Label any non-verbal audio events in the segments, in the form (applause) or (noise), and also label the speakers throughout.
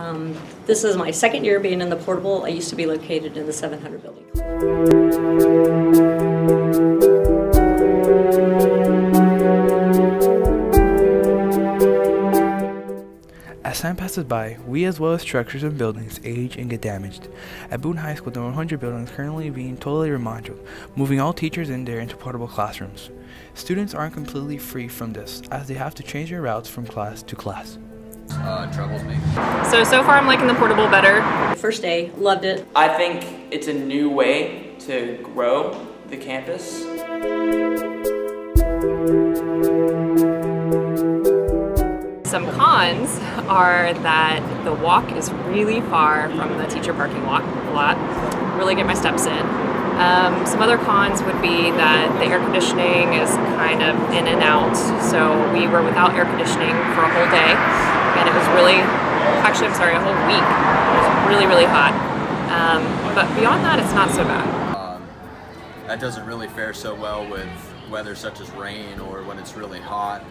Speaker 1: Um, This is my second year being in the portable. I used to be located in the 700 building.
Speaker 2: As time passes by, we as well as structures and buildings age and get damaged. At Boone High School, the are 100 buildings currently being totally remodeled, moving all teachers in there into portable classrooms. Students aren't completely free from this, as they have to change their routes from class to class.
Speaker 3: Uh, troubles me.
Speaker 4: So, so far I'm liking the portable better.
Speaker 1: First day, loved it.
Speaker 5: I think it's a new way to grow the campus.
Speaker 4: Some cons are that the walk is really far from the teacher parking lot, lot. really get my steps in. Um, some other cons would be that the air conditioning is kind of in and out. So we were without air conditioning for a whole day, and it was really, actually, I'm sorry, a whole week. It was really, really hot. Um, but beyond that, it's not so bad.
Speaker 3: Um, that doesn't really fare so well with weather such as rain or when it's really hot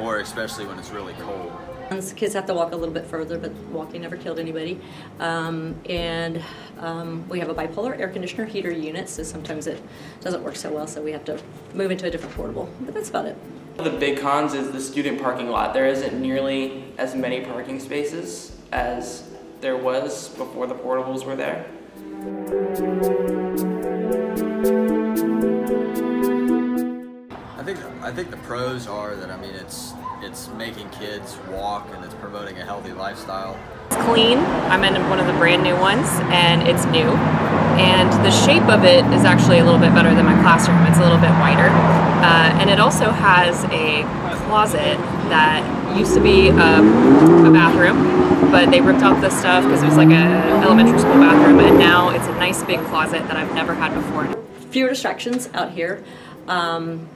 Speaker 3: or especially when it's really cold.
Speaker 1: The Kids have to walk a little bit further, but walking never killed anybody. Um, And um, we have a bipolar air conditioner heater unit, so sometimes it doesn't work so well, so we have to move into a different portable. But that's about it.
Speaker 5: One of the big cons is the student parking lot. There isn't nearly as many parking spaces as there was before the portables were there.
Speaker 3: I think I think the pros are that I mean it's it's making kids walk and it's promoting a healthy lifestyle.
Speaker 4: It's clean. I'm in one of the brand new ones, and it's new. And the shape of it is actually a little bit better than my classroom. It's a little bit wider, uh, and it also has a closet that used to be a, a bathroom, but they ripped out the stuff because it was like an elementary school bathroom, and now it's a nice big closet that I've never had before.
Speaker 1: Fewer distractions out here. Um,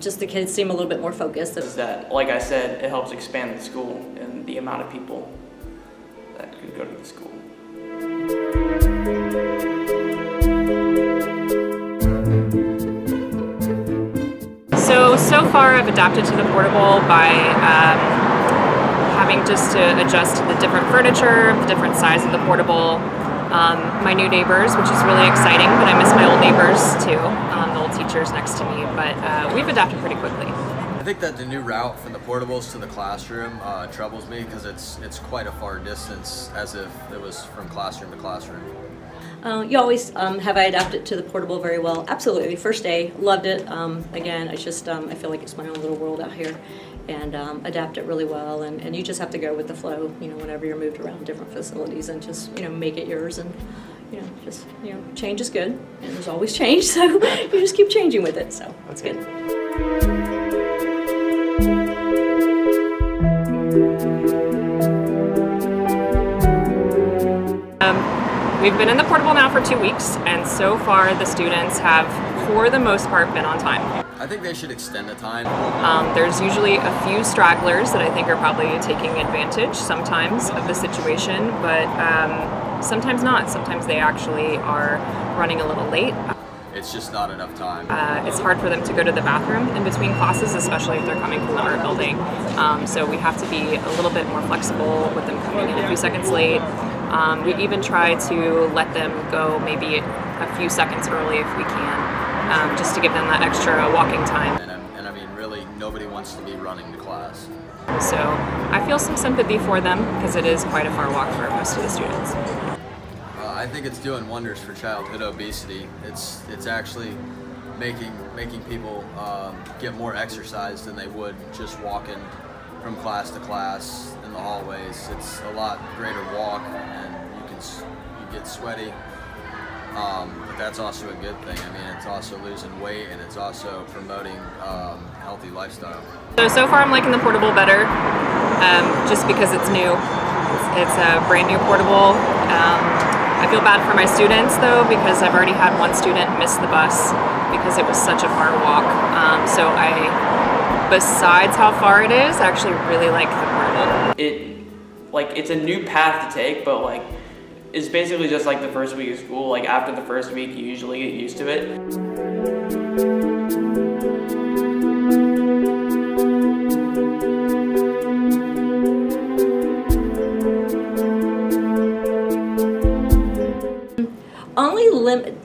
Speaker 1: Just the kids seem a little bit more focused.
Speaker 5: Is that, like I said, it helps expand the school and the amount of people that could go to the school.
Speaker 4: So, far I've adapted to the portable by um, having just to adjust to the different furniture, the different size of the portable, um, my new neighbors, which is really exciting, but I miss my old neighbors too, um, the old teachers next to me, but uh, we've adapted pretty quickly.
Speaker 3: I think that the new route from the portables to the classroom uh, troubles me because it's it's quite a far distance as if it was from classroom to classroom.
Speaker 1: Uh, you always um, have I adapted to the portable very well. Absolutely, first day loved it. Um, again, it's just um, I feel like it's my own little world out here, and um, adapt it really well. And, and you just have to go with the flow. You know, whenever you're moved around different facilities, and just you know make it yours. And you know, just you know, change is good, and there's always (laughs) change. So (laughs) you just keep changing with it. So that's good.
Speaker 4: We've been in the portable now for two weeks, and so far the students have, for the most part, been on time.
Speaker 3: I think they should extend the time.
Speaker 4: Um, there's usually a few stragglers that I think are probably taking advantage sometimes of the situation, but um, sometimes not. Sometimes they actually are running a little late.
Speaker 3: It's just not enough time.
Speaker 4: Uh, it's hard for them to go to the bathroom in between classes, especially if they're coming from the art building. Um, so we have to be a little bit more flexible with them coming in a few seconds late. Um, we even try to let them go maybe a few seconds early if we can, um, just to give them that extra walking time.
Speaker 3: And, I- and I mean, really, nobody wants to be running to class.
Speaker 4: So I feel some sympathy for them because it is quite a far walk for most of the students.
Speaker 3: Uh, I think it's doing wonders for childhood obesity. It's it's actually making making people um, get more exercise than they would just walking from class to class in the hallways. It's a lot greater walk, and you can you get sweaty. Um, but that's also a good thing. I mean, it's also losing weight, and it's also promoting um, healthy lifestyle.
Speaker 4: So so far I'm liking the portable better, um, just because it's new. It's, it's a brand new portable. Um, I feel bad for my students though because I've already had one student miss the bus because it was such a far walk. Um, so I, besides how far it is, I actually really like the portable.
Speaker 5: It, like, it's a new path to take, but like, it's basically just like the first week of school. Like after the first week, you usually get used to it.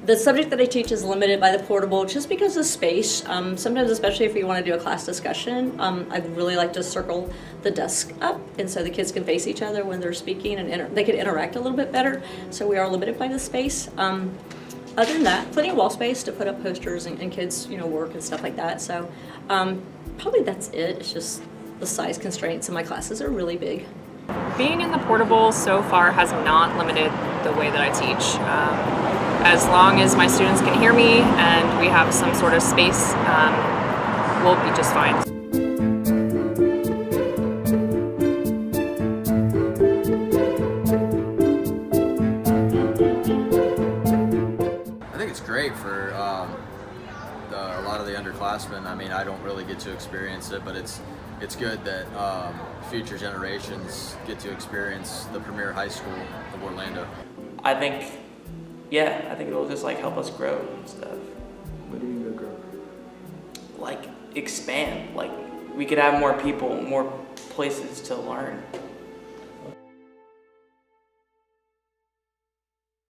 Speaker 1: The subject that I teach is limited by the portable just because of space. Um, sometimes, especially if you want to do a class discussion, um, I'd really like to circle the desk up, and so the kids can face each other when they're speaking, and they can interact a little bit better. So we are limited by the space. Um, other than that, plenty of wall space to put up posters and, and kids, you know, work and stuff like that. So um, probably that's it. It's just the size constraints, and my classes are really big.
Speaker 4: Being in the portable so far has not limited the way that I teach. As long as my students can hear me and we have some sort of space, um, we'll be just fine.
Speaker 3: I think it's great for um, the, a lot of the underclassmen. I mean, I don't really get to experience it, but it's it's good that um, future generations get to experience the premier high school of Orlando.
Speaker 5: I think, yeah, I think it'll just like help us grow and stuff.
Speaker 6: What do you mean grow?
Speaker 5: Like expand. Like we could have more people, more places to learn.